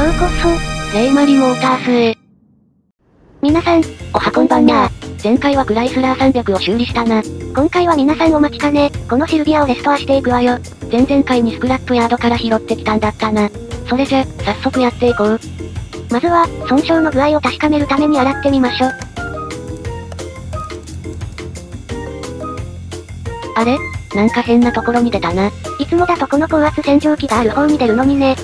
ようこそ、レイマリモータースへ。皆さん、おはこんばんにゃ。前回はクライスラー300を修理したな。今回は皆さんお待ちかね、このシルビアをレストアしていくわよ。前々回にスクラップヤードから拾ってきたんだったな。それじゃ、早速やっていこう。まずは、損傷の具合を確かめるために洗ってみましょ。あれ？なんか変なところに出たな。いつもだとこの高圧洗浄機がある方に出るのにね。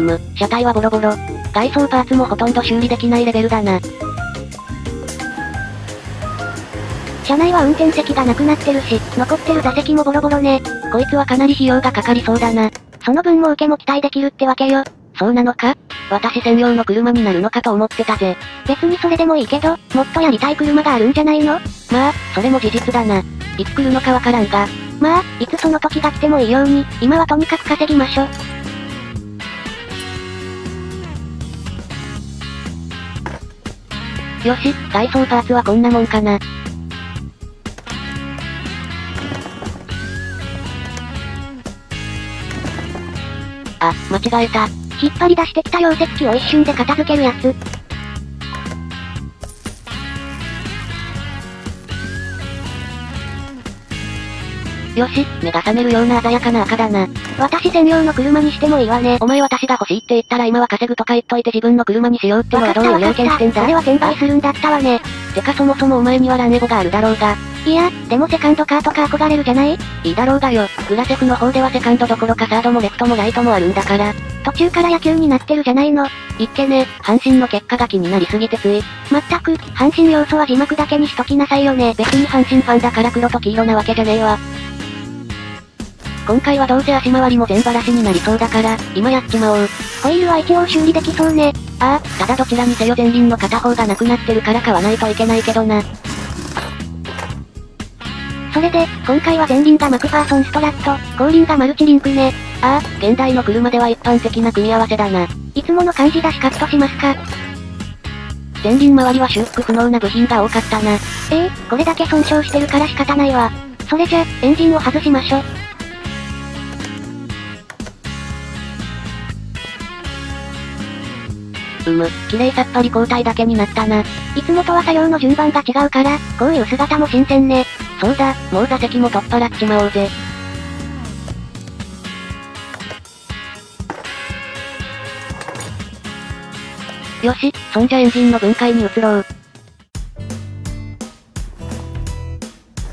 む、車体はボロボロ。外装パーツもほとんど修理できないレベルだな。車内は運転席がなくなってるし、残ってる座席もボロボロね。こいつはかなり費用がかかりそうだな。その分も受けも期待できるってわけよ。そうなのか？私専用の車になるのかと思ってたぜ。別にそれでもいいけど、もっとやりたい車があるんじゃないの？まあ、それも事実だな。いつ来るのかわからんが。まあ、いつその時が来てもいいように、今はとにかく稼ぎましょ。よし、外装パーツはこんなもんかな。あ、間違えた。引っ張り出してきた溶接機を一瞬で片付けるやつ。よし、目が覚めるような鮮やかな赤だな。私専用の車にしてもいいわね。お前私が欲しいって言ったら今は稼ぐとか言っといて自分の車にしようってのはどういう要件してんだ？それは転売するんだったわね。てかそもそもお前にはランエボがあるだろうが。いや、でもセカンドカーとか憧れるじゃない？いいだろうがよ。グラセフの方ではセカンドどころかサードもレフトもライトもあるんだから。途中から野球になってるじゃないの。いっけね、阪神の結果が気になりすぎてつい。まったく、阪神要素は字幕だけにしときなさいよね。別に阪神ファンだから黒と黄色なわけじゃねえわ。今回はどうせ足回りも全バラシになりそうだから、今やっちまおう。ホイールは一応修理できそうね。ああ、ただどちらにせよ前輪の片方がなくなってるから買わないといけないけどな。それで、今回は前輪がマクファーソンストラット、後輪がマルチリンクね。ああ、現代の車では一般的な組み合わせだな。いつもの感じだしカットしますか。前輪周りは修復不能な部品が多かったな。ええー、これだけ損傷してるから仕方ないわ。それじゃ、エンジンを外しましょ。うむ、綺麗さっぱり交代だけになったな。いつもとは作業の順番が違うから、こういう姿も新鮮ね。そうだ、もう座席も取っ払っちまおうぜ。よし、そんじゃエンジンの分解に移ろう。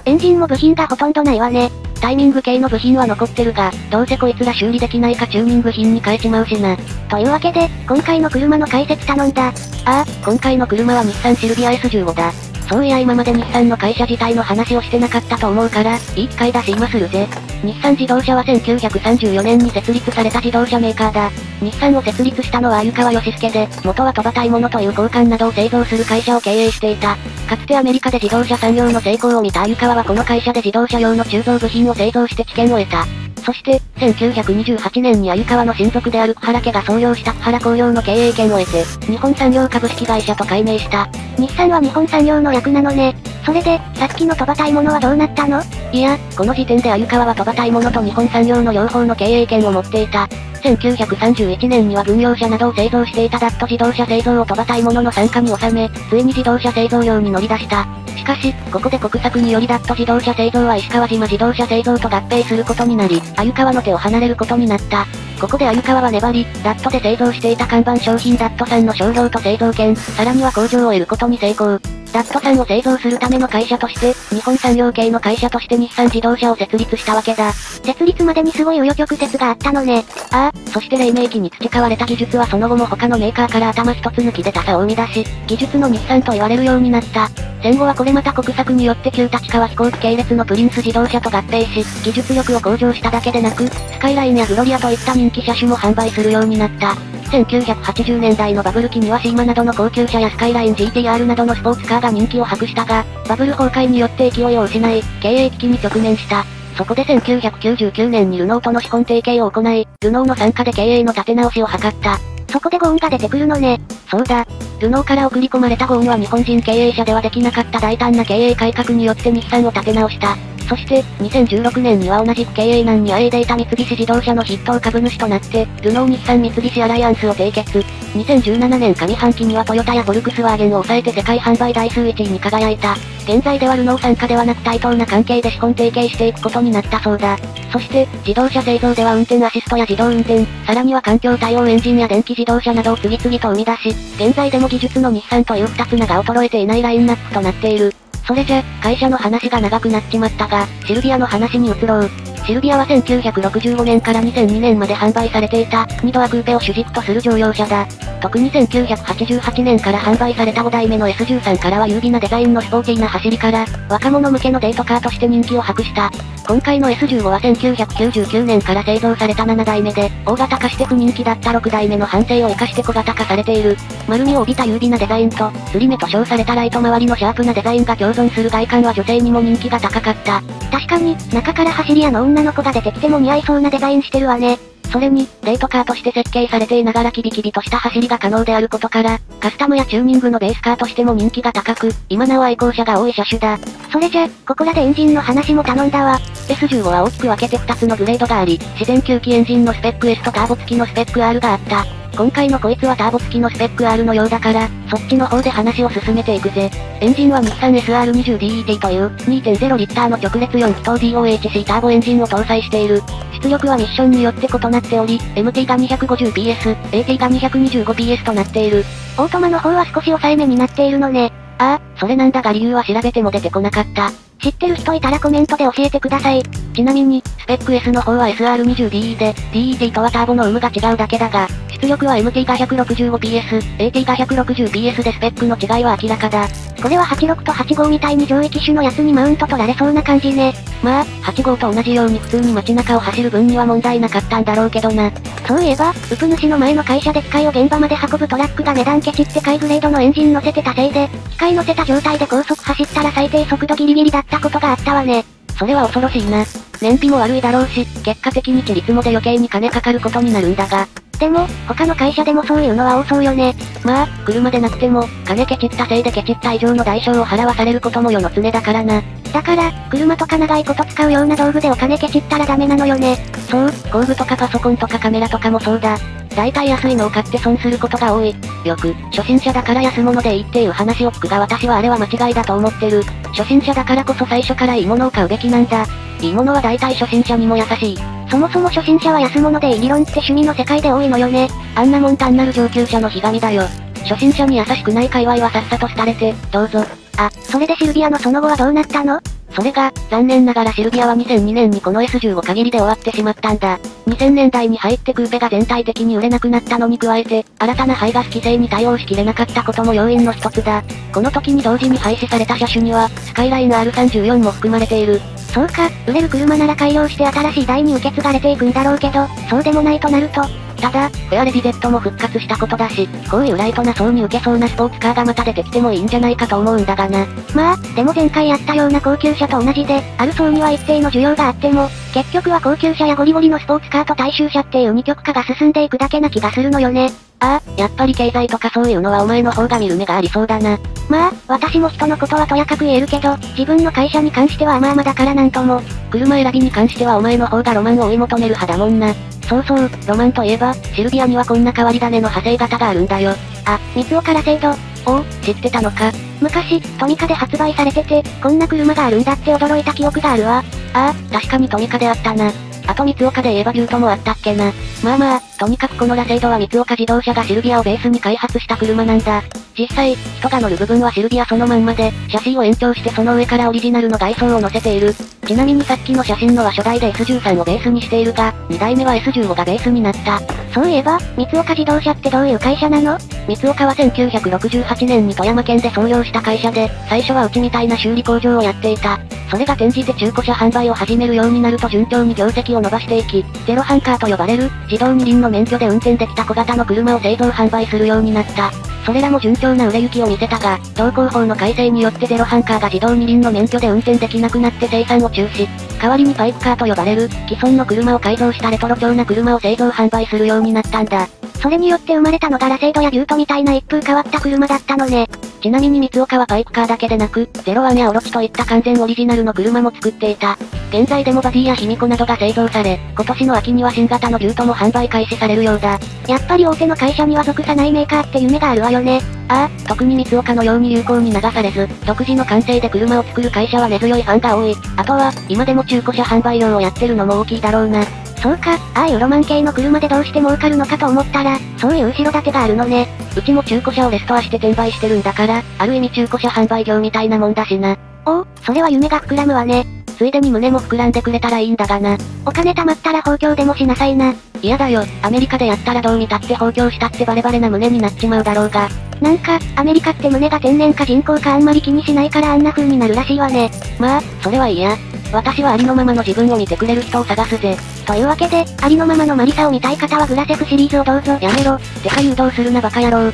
エンジンも部品がほとんどないわね。タイミング系の部品は残ってるが、どうせこいつら修理できないかチューニング品に変えちまうしな。というわけで、今回の車の解説頼んだ。ああ、今回の車は日産シルビア S15 だ。そういや今まで日産の会社自体の話をしてなかったと思うから、いい機会だし今するぜ。日産自動車は1934年に設立された自動車メーカーだ。日産を設立したのは鮎川義介で、元は飛ばたいものという交換などを製造する会社を経営していた。かつてアメリカで自動車産業の成功を見た鮎川はこの会社で自動車用の鋳造部品を製造して知見を得た。そして、1928年に鮎川の親族である小原家が創業した小原工業の経営権を得て、日本産業株式会社と改名した。日産は日本産業の略なのね。それで、さっきの飛ばたいものはどうなったの？いや、この時点で鮎川は飛ばたいものと日本産業の両方の経営権を持っていた。1931年には軍用車などを製造していたダット自動車製造を飛ばたいものの参加に収め、ついに自動車製造用に乗り出した。しかし、ここで国策によりダット自動車製造は石川島自動車製造と合併することになり、鮎川の手を離れることになった。ここで鮎川は粘り、ダットで製造していた看板商品ダットさんの商標と製造権、さらには工場を得ることに成功。ダットさんを製造するための会社として、日本産業系の会社として日産自動車を設立したわけだ。設立までにすごい紆余曲折があったのね。ああ、そして黎明期に培われた技術はその後も他のメーカーから頭一つ抜きで他差を生み出し、技術の日産と言われるようになった。戦後はこれまた国策によって旧立川飛行機系列のプリンス自動車と合併し、技術力を向上しただけでなく、スカイラインやグロリアといった人気車種も販売するようになった。1980年代のバブル期にはシーマなどの高級車やスカイライン GTR などのスポーツカーが人気を博したが、バブル崩壊によって勢いを失い、経営危機に直面した。そこで1999年にルノーとの資本提携を行い、ルノーの参加で経営の立て直しを図った。そこでゴーンが出てくるのね。そうだ。ルノーから送り込まれたゴーンは日本人経営者ではできなかった大胆な経営改革によって日産を立て直した。そして、2016年には同じく経営難にあいでいた三菱自動車の筆頭株主となって、ルノー日産三菱アライアンスを締結。2017年上半期にはトヨタやフォルクスワーゲンを抑えて世界販売台数1位に輝いた。現在ではルノー参加ではなく対等な関係で資本提携していくことになったそうだ。そして、自動車製造では運転アシストや自動運転、さらには環境対応エンジンや電気自動車などを次々と生み出し、現在でも技術の日産という二つ名が衰えていないラインナップとなっている。それじゃ、会社の話が長くなっちまったが、シルビアの話に移ろう。シルビアは1965年から2002年まで販売されていた、2ドアクーペを主軸とする乗用車だ。特に1988年から販売された5代目の S13 からは優美なデザインのスポーティーな走りから、若者向けのデートカーとして人気を博した。今回の S15 は1999年から製造された7代目で、大型化して不人気だった6代目の反省を生かして小型化されている。丸みを帯びた優美なデザインと、スリメと称されたライト周りのシャープなデザインが共存する外観は女性にも人気が高かった。確かに、中から走り屋の女女の子が出てきても似合いそうなデザインしてるわね。それに、レートカーとして設計されていながらキビキビとした走りが可能であることから、カスタムやチューニングのベースカーとしても人気が高く、今なお愛好者が多い車種だ。それじゃ、ここらでエンジンの話も頼んだわ。S15 は大きく分けて2つのグレードがあり、自然吸気エンジンのスペック S とターボ付きのスペック R があった。今回のこいつはターボ付きのスペック R のようだから、そっちの方で話を進めていくぜ。エンジンは日産 SR20DET という2.0リッターの直列4気筒 DOHC ターボエンジンを搭載している。出力はミッションによって異なっており、MT が 250PS、AT が 225PS となっている。オートマの方は少し抑えめになっているのね。ああ、それなんだが理由は調べても出てこなかった。知ってる人いたらコメントで教えてください。ちなみに、スペック S の方は SR20DE で、DET とはターボの有無が違うだけだが、出力は MT が 165PS、AT が 160PS でスペックの違いは明らかだ。これは86と85みたいに上位機種のやつにマウント取られそうな感じね。まあ、8号と同じように普通に街中を走る分には問題なかったんだろうけどな。そういえば、ウプ主の前の会社で機械を現場まで運ぶトラックが値段ケチってハイグレードのエンジン乗せてたせいで、機械乗せた状態で高速走ったら最低速度ギリギリだったことがあったわね。それは恐ろしいな。燃費も悪いだろうし、結果的にチリツモで余計に金かかることになるんだが。でも、他の会社でもそういうのは多そうよね。まあ、車でなくても、金ケチったせいでケチった以上の代償を払わされることも世の常だからな。だから、車とか長いこと使うような道具でお金ケチったらダメなのよね。そう、工具とかパソコンとかカメラとかもそうだ。大体安いのを買って損することが多い。よく、初心者だから安物でいいっていう話を聞くが私はあれは間違いだと思ってる。初心者だからこそ最初からいいものを買うべきなんだ。いいものは大体初心者にも優しい。そもそも初心者は安物でいい理論って趣味の世界で多いのよね。あんなもん単なる上級者のひがみだよ。初心者に優しくない界隈はさっさと廃れて、どうぞ。あ、それでシルビアのその後はどうなったの？それが、残念ながらシルビアは2002年にこの S15 限りで終わってしまったんだ。2000年代に入ってクーペが全体的に売れなくなったのに加えて、新たな排ガス規制に対応しきれなかったことも要因の一つだ。この時に同時に廃止された車種には、スカイライン R34 も含まれている。そうか、売れる車なら改良して新しい台に受け継がれていくんだろうけど、そうでもないとなると、ただ、フェアレディ Z も復活したことだし、こういうライトな層に受けそうなスポーツカーがまた出てきてもいいんじゃないかと思うんだがな。まあ、でも前回やったような高級車と同じで、ある層には一定の需要があっても、結局は高級車やゴリゴリのスポーツカーと大衆車っていう二極化が進んでいくだけな気がするのよね。ああ、やっぱり経済とかそういうのはお前の方が見る目がありそうだな。まあ、私も人のことはとやかく言えるけど、自分の会社に関しては甘々だからなんとも。車選びに関してはお前の方がロマンを追い求める派だもんな。そうそう、ロマンといえば、シルビアにはこんな変わり種の派生型があるんだよ。あ、三岡ラセイド。おお、知ってたのか。昔、トミカで発売されてて、こんな車があるんだって驚いた記憶があるわ。ああ、確かにトミカであったな。あと三岡で言えばビュートもあったっけな。まあまあ、とにかくこのラセイドは三岡自動車がシルビアをベースに開発した車なんだ。実際、人が乗る部分はシルビアそのまんまで、写真を延長してその上からオリジナルの外装を乗せている。ちなみにさっきの写真のは初代で S13 をベースにしているが、2代目は S15 がベースになった。そういえば、三岡自動車ってどういう会社なの？三岡は1968年に富山県で創業した会社で、最初はうちみたいな修理工場をやっていた。それが転じて中古車販売を始めるようになると順調に業績を伸ばしていき、ゼロハンカーと呼ばれる、自動二輪の免許で運転できた小型の車を製造販売するようになった。それらも順調な売れ行きを見せたが、道交法の改正によってゼロハンカーが自動二輪の免許で運転できなくなって生産を中止。代わりにパイプカーと呼ばれる、既存の車を改造したレトロ調な車を製造販売するようになったんだ。それによって生まれたのがラセイドやビュートみたいな一風変わった車だったのね。ちなみに三岡はパイプカーだけでなく、ゼロワンやオロチといった完全オリジナルの車も作っていた。現在でもバディや卑弥呼などが製造され、今年の秋には新型のビュートも販売開始されるようだ。やっぱり大手の会社には属さないメーカーって夢があるわよね。ああ、特に三岡のように有効に流されず、独自の完成で車を作る会社は根強いファンが多い。あとは、今でも中古車販売業をやってるのも大きいだろうな。そうか、ああいうロマン系の車でどうして儲かるのかと思ったら、そういう後ろ盾があるのね。うちも中古車をレストアして転売してるんだから、ある意味中古車販売業みたいなもんだしな。おお、それは夢が膨らむわね。ついでに胸も膨らんでくれたらいいんだがな。お金貯まったら包協でもしなさいな。嫌だよ、アメリカでやったらどう見たって包協したってバレバレな胸になっちまうだろうが。なんか、アメリカって胸が天然か人工かあんまり気にしないからあんな風になるらしいわね。まあ、それは嫌。私はありのままの自分を見てくれる人を探すぜ。というわけで、ありのままのマリサを見たい方はグラセフシリーズをどうぞ。やめろ、てか誘導するなバカ野郎。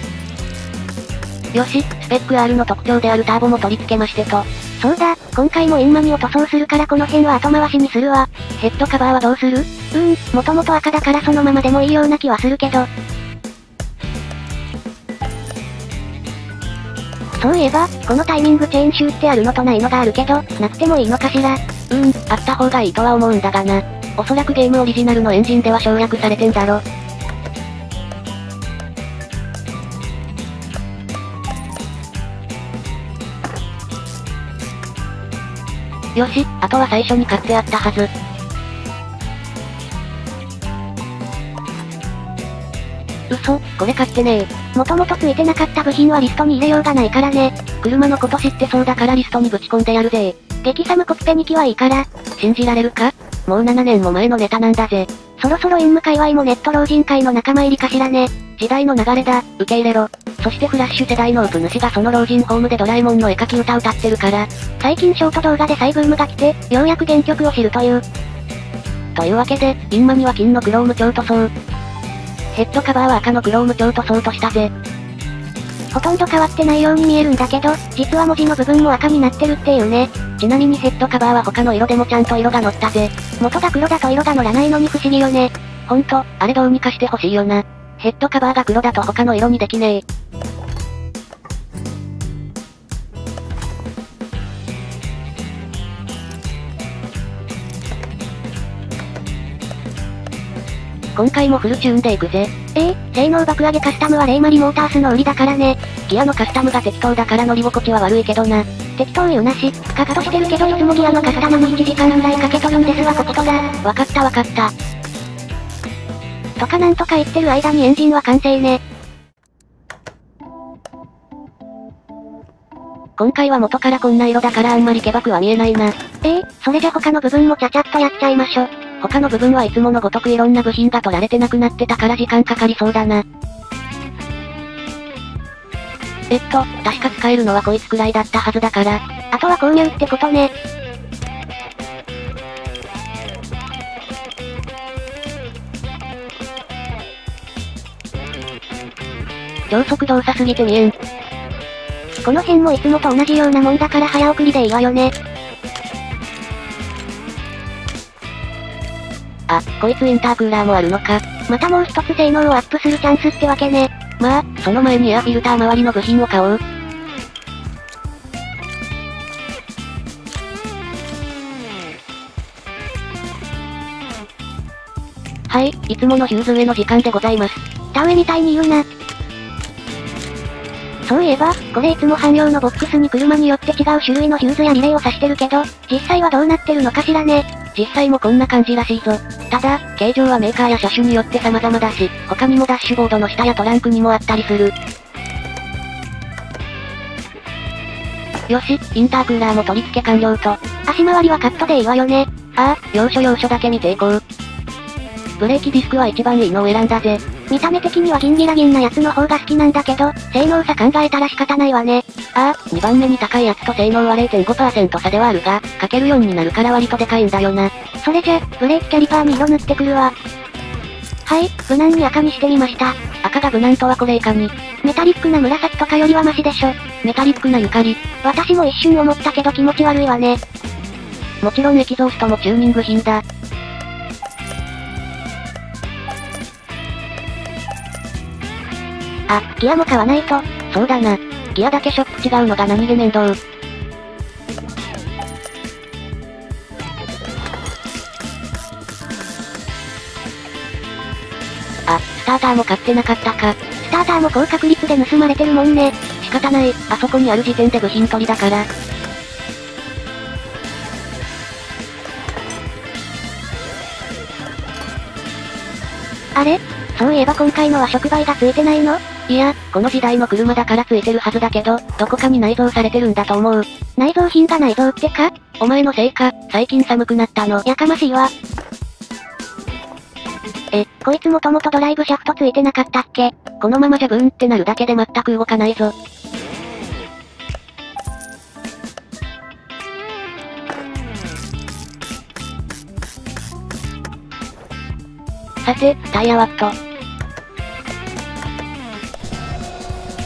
よし、スペック R の特徴であるターボも取り付けましてと。そうだ、今回も円満にを塗装するからこの辺は後回しにするわ。ヘッドカバーはどうする？うーん、もともと赤だからそのままでもいいような気はするけど。そういえば、このタイミングチェーンシューってあるのとないのがあるけど、なくてもいいのかしら。うーん、あった方がいいとは思うんだがな。おそらくゲームオリジナルのエンジンでは省略されてんだろ。よし、あとは最初に買ってあったはず。嘘、これ買ってねえ。もともとついてなかった部品はリストに入れようがないからね。車のこと知ってそうだからリストにぶち込んでやるぜ激サムコピペ2機はいいから。信じられるかもう7年も前のネタなんだぜ。そろそろ縁務界隈もネット老人会の仲間入りかしらね。時代の流れだ、受け入れろ。そしてフラッシュ世代のオープ主がその老人ホームでドラえもんの絵描き歌歌ってるから。最近ショート動画で再ブームが来て、ようやく原曲を知るという。というわけで、インマには金のクローム超塗装。ヘッドカバーは赤のクローム超塗装としたぜ。ほとんど変わってないように見えるんだけど、実は文字の部分も赤になってるっていうね。ちなみにヘッドカバーは他の色でもちゃんと色が乗ったぜ。元が黒だと色が乗らないのに不思議よね。ほんと、あれどうにかしてほしいよな。ヘッドカバーが黒だと他の色にできねえ。今回もフルチューンで行くぜ。ええ性能爆上げカスタムはレイマリモータースの売りだからね。ギアのカスタムが適当だから乗り心地は悪いけどな。適当言うなし、カットしてるけどいつもギアのカスタムに1時間ぐらいかけとるんですわこことだ。わかったわかった。とかなんとか言ってる間にエンジンは完成ね。今回は元からこんな色だからあんまりケバくは見えないな。ええー、それじゃ他の部分もちゃちゃっとやっちゃいましょ。他の部分はいつものごとくいろんな部品が取られてなくなってたから時間かかりそうだな。えっと、確か使えるのはこいつくらいだったはずだから。あとは購入ってことね。超速動作すぎて見えん。この辺もいつもと同じようなもんだから早送りでいいわよね。あ、こいつインタークーラーもあるのか。またもう一つ性能をアップするチャンスってわけね。まあ、その前にエアフィルター周りの部品を買おう。はい、いつものヒューズ上の時間でございます。田植えみたいに言うな。そういえば、これいつも汎用のボックスに車によって違う種類のヒューズやリレーを挿してるけど、実際はどうなってるのかしらね。実際もこんな感じらしいぞ。ただ、形状はメーカーや車種によって様々だし、他にもダッシュボードの下やトランクにもあったりする。よし、インタークーラーも取り付け完了と。足回りはカットでいいわよね。ああ、要所要所だけ見ていこう。ブレーキディスクは一番いいのを選んだぜ。見た目的にはギンギラギンなやつの方が好きなんだけど、性能差考えたら仕方ないわね。ああ、2番目に高いやつと性能は0.5%差ではあるが、かける4になるから割とでかいんだよな。それじゃ、ブレーキキャリパーに色塗ってくるわ。はい、無難に赤にしてみました。赤が無難とはこれいかに。メタリックな紫とかよりはマシでしょ。メタリックなゆかり。私も一瞬思ったけど気持ち悪いわね。もちろんエキゾーストもチューニング品だ。あ、ギアも買わないと。そうだな。ギアだけショップ違うのが何気面倒。あ、スターターも買ってなかったか。スターターも高確率で盗まれてるもんね。仕方ない、あそこにある時点で部品取りだから。あれ？そういえば今回のは触媒がついてないの？いや、この時代の車だからついてるはずだけど、どこかに内蔵されてるんだと思う。内蔵品が内蔵ってか？お前のせいか、最近寒くなったの。やかましいわ。え、こいつもともとドライブシャフトついてなかったっけ？このままじゃブーンってなるだけで全く動かないぞ。さて、タイヤワット。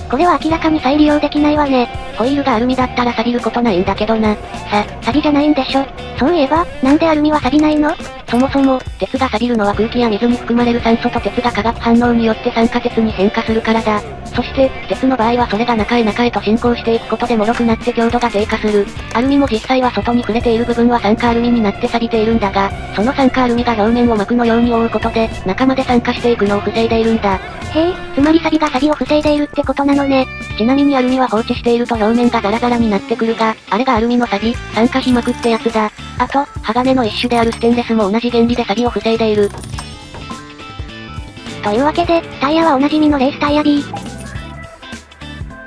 これは明らかに再利用できないわね。ホイールがアルミだったら錆びることないんだけどな。さ、錆びじゃないんでしょ。そういえば、なんでアルミは錆びないの？そもそも、鉄が錆びるのは空気や水に含まれる酸素と鉄が化学反応によって酸化鉄に変化するからだ。そして、鉄の場合はそれが中へ中へと進行していくことで脆くなって強度が低下する。アルミも実際は外に触れている部分は酸化アルミになって錆びているんだが、その酸化アルミが表面を膜のように覆うことで、中まで酸化していくのを防いでいるんだ。へえ、つまり錆が錆を防いでいるってことなのね。ちなみにアルミは放置していると表面がザラザラになってくるが、あれがアルミの錆、酸化皮膜ってやつだ。あと、鋼の一種であるステンレスも同じ原理で錆を防いでいる。というわけで、タイヤはおなじみのレースタイヤ B。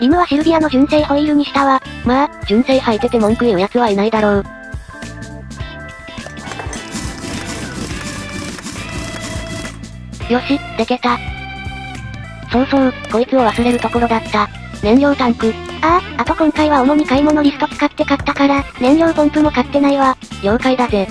リムはシルビアの純正ホイールにしたわ。まあ、純正履いてて文句言う奴はいないだろう。よし、でけた。そうそう、こいつを忘れるところだった。燃料タンク。ああ、あと今回は主に買い物リスト使って買ったから、燃料ポンプも買ってないわ。了解だぜ。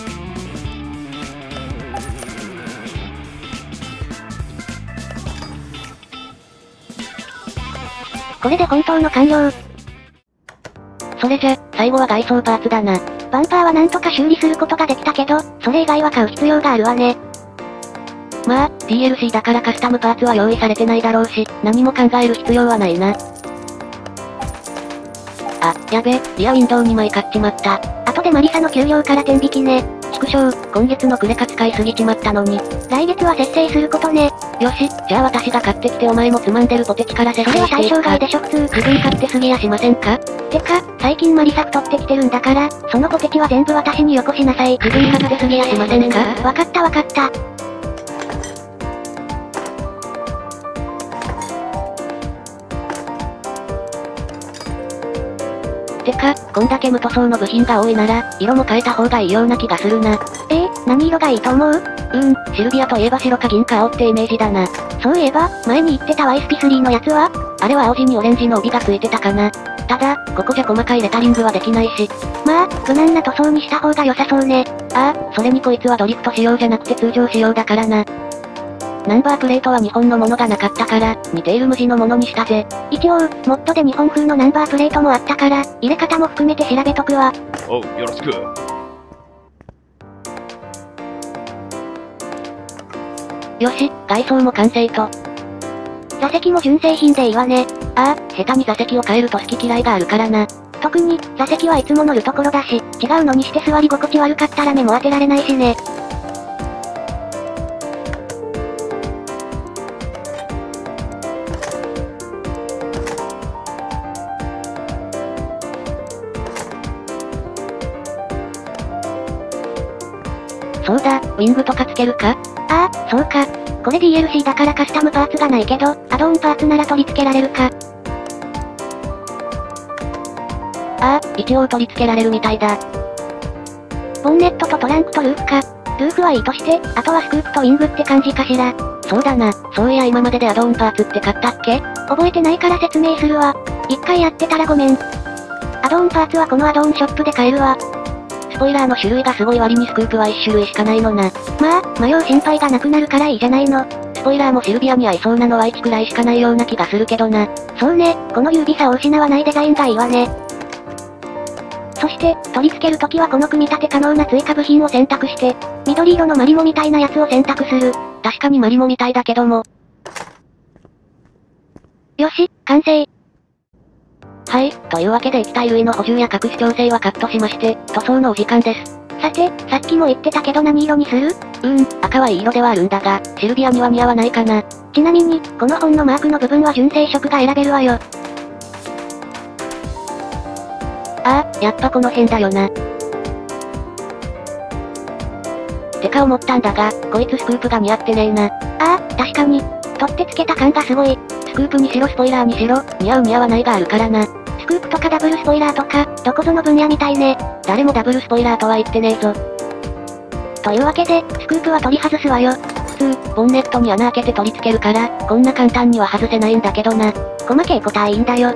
これで本当の完了。それじゃ、最後は外装パーツだな。バンパーはなんとか修理することができたけど、それ以外は買う必要があるわね。まあ、DLC だからカスタムパーツは用意されてないだろうし、何も考える必要はないな。あ、やべ、リアウィンドウ2枚買っちまった。後でマリサの給料から天引きね。縮小、今月のクレカ使いすぎちまったのに。来月は節制することね。よし、じゃあ私が買ってきてお前もつまんでるポテチから節制していくか。それは対象外でしょ普通。自分買ってすぎやしませんか？てか、最近マリサ太ってきてるんだから、そのポテチは全部私によこしなさい。自分買ってすぎやしませんか？わかったわかった。てか、こんだけ無塗装の部品が多いなら、色も変えた方がいいような気がするな。えー、何色がいいと思う？うーん、シルビアといえば白か銀か青ってイメージだな。そういえば、前に言ってた YSP3 のやつは？あれは青地にオレンジの帯がついてたかな。ただ、ここじゃ細かいレタリングはできないし。まあ、無難な塗装にした方が良さそうね。ああ、それにこいつはドリフト仕様じゃなくて通常仕様だからな。ナンバープレートは日本のものがなかったから、似ている無地のものにしたぜ。一応、モッドで日本風のナンバープレートもあったから、入れ方も含めて調べとくわ。おう、よろしく。よし、外装も完成と。座席も純正品でいいわね。ああ、下手に座席を変えると好き嫌いがあるからな。特に、座席はいつも乗るところだし、違うのにして座り心地悪かったら目も当てられないしね。ウィングとかつけるか？ああ、そうか。これ DLC だからカスタムパーツがないけど、アドオンパーツなら取り付けられるか。ああ、一応取り付けられるみたいだ。ボンネットとトランクとルーフか？ルーフはいいとして、あとはスクープとウィングって感じかしら。そうだな、そういや今まででアドオンパーツって買ったっけ？覚えてないから説明するわ。一回やってたらごめん。アドオンパーツはこのアドオンショップで買えるわ。スポイラーの種類がすごい割にスクープは1種類しかないのな。まあ、迷う心配がなくなるからいいじゃないの。スポイラーもシルビアに合いそうなのは1くらいしかないような気がするけどな。そうね、この優美さを失わないデザインがいいわね。そして、取り付けるときはこの組み立て可能な追加部品を選択して、緑色のマリモみたいなやつを選択する。確かにマリモみたいだけども。よし、完成。はい、というわけで液体類の補充や隠し調整はカットしまして、塗装のお時間です。さて、さっきも言ってたけど何色にする？うん、赤はいい色ではあるんだが、シルビアには似合わないかな。ちなみに、この本のマークの部分は純正色が選べるわよ。あ、やっぱこの辺だよな。てか思ったんだが、こいつスクープが似合ってねえな。ああ、確かに。取ってつけた感がすごい。スクープにしろスポイラーにしろ、似合う似合わないがあるからな。スクープとかダブルスポイラーとか、どこぞの分野みたいね。誰もダブルスポイラーとは言ってねえぞ。というわけで、スクープは取り外すわよ。普通、ボンネットに穴開けて取り付けるから、こんな簡単には外せないんだけどな。細けいことはいいんだよ。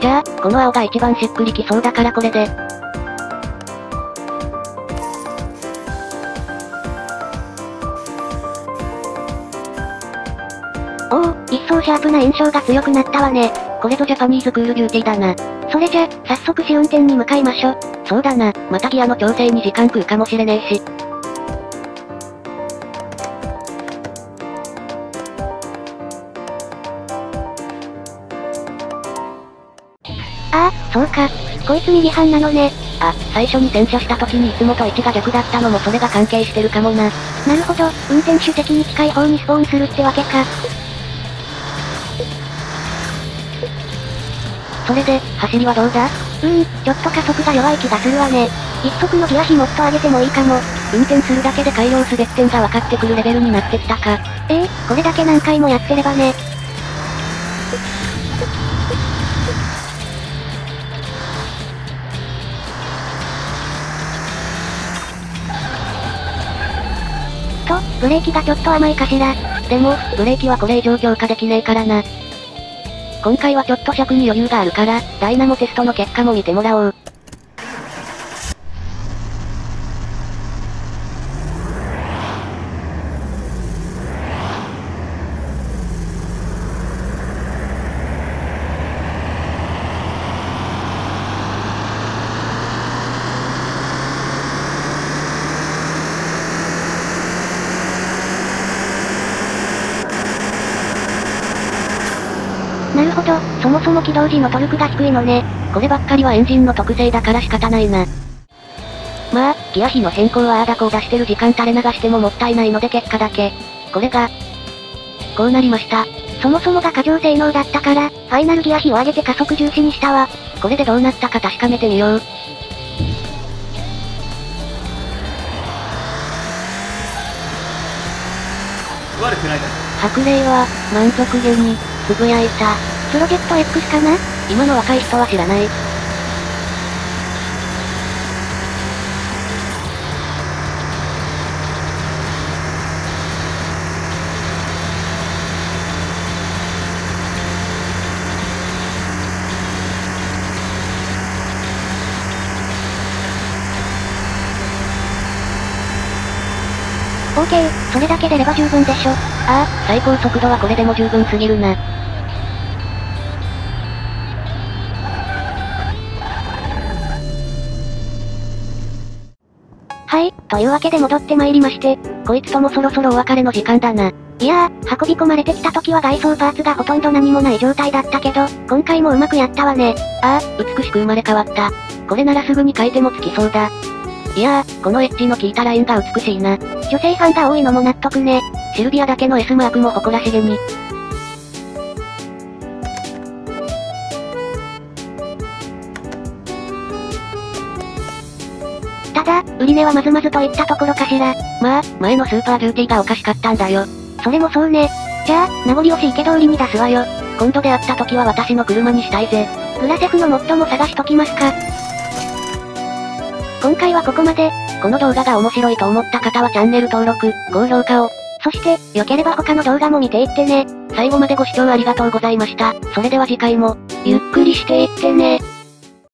じゃあ、この青が一番しっくりきそうだからこれで。お、一層シャープな印象が強くなったわね。これぞジャパニーズクールビューティーだな。それじゃ、早速試運転に向かいましょ。そうだな、またギアの調整に時間食うかもしれねえし。ああ、そうか。こいつ右半なのね。あ、最初に洗車した時にいつもと位置が逆だったのもそれが関係してるかもな。なるほど、運転手席に近い方にスポーンするってわけか。それで、走りはどうだ？うーん、ちょっと加速が弱い気がするわね。一足のギア比もっと上げてもいいかも。運転するだけで改良すべき点が分かってくるレベルになってきたか。ええー、これだけ何回もやってればね。と、ブレーキがちょっと甘いかしら。でも、ブレーキはこれ以上強化できねえからな。今回はちょっと尺に余裕があるから、ダイナモテストの結果も見てもらおう。なるほど、そもそも起動時のトルクが低いのね。こればっかりはエンジンの特性だから仕方ないな。まあ、ギア比の変更はああだこう出してる時間垂れ流してももったいないので結果だけ。これが、こうなりました。そもそもが過剰性能だったから、ファイナルギア比を上げて加速重視にしたわ。これでどうなったか確かめてみよう。悪くないだ白霊は、満足げに、つぶやいた。プロジェクト X かな？今の若い人は知らない。オーケー、それだけ出れば十分でしょ。ああ、最高速度はこれでも十分すぎるな。というわけで戻って参りまして、こいつともそろそろお別れの時間だな。いやー、運び込まれてきた時は外装パーツがほとんど何もない状態だったけど、今回もうまくやったわね。ああ、美しく生まれ変わった。これならすぐに書いてもつきそうだ。いやー、このエッジの効いたラインが美しいな。女性ファンが多いのも納得ね。シルビアだけの S マークも誇らしげに。売値はまずまずといったところかしら。まあ、前のスーパービューティーがおかしかったんだよ。それもそうね。じゃあ、名残惜しいけど売りに出すわよ。今度で会った時は私の車にしたいぜ。グラセフのモッドも探しときますか。今回はここまで。この動画が面白いと思った方はチャンネル登録、高評価を。そして、良ければ他の動画も見ていってね。最後までご視聴ありがとうございました。それでは次回も、ゆっくりしていってね。